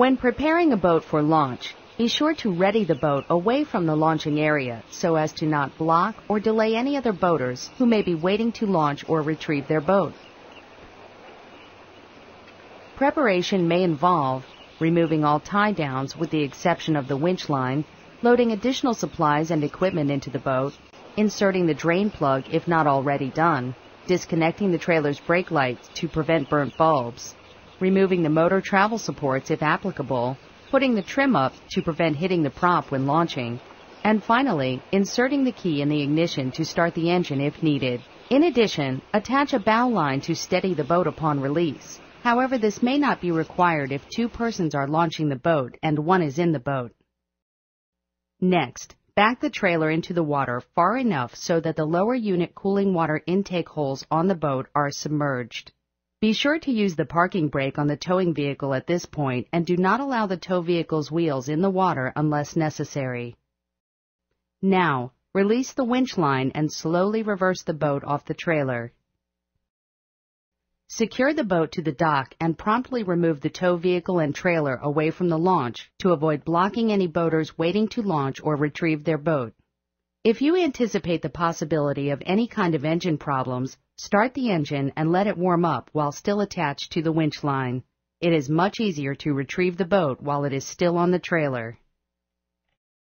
When preparing a boat for launch, be sure to ready the boat away from the launching area so as to not block or delay any other boaters who may be waiting to launch or retrieve their boat. Preparation may involve removing all tie downs with the exception of the winch line, loading additional supplies and equipment into the boat, inserting the drain plug if not already done, disconnecting the trailer's brake lights to prevent burnt bulbs, removing the motor travel supports if applicable, putting the trim up to prevent hitting the prop when launching, and finally, inserting the key in the ignition to start the engine if needed. In addition, attach a bow line to steady the boat upon release. However, this may not be required if two persons are launching the boat and one is in the boat. Next, back the trailer into the water far enough so that the lower unit cooling water intake holes on the boat are submerged. Be sure to use the parking brake on the towing vehicle at this point and do not allow the tow vehicle's wheels in the water unless necessary. Now, release the winch line and slowly reverse the boat off the trailer. Secure the boat to the dock and promptly remove the tow vehicle and trailer away from the launch to avoid blocking any boaters waiting to launch or retrieve their boat. If you anticipate the possibility of any kind of engine problems, start the engine and let it warm up while still attached to the winch line. It is much easier to retrieve the boat while it is still on the trailer.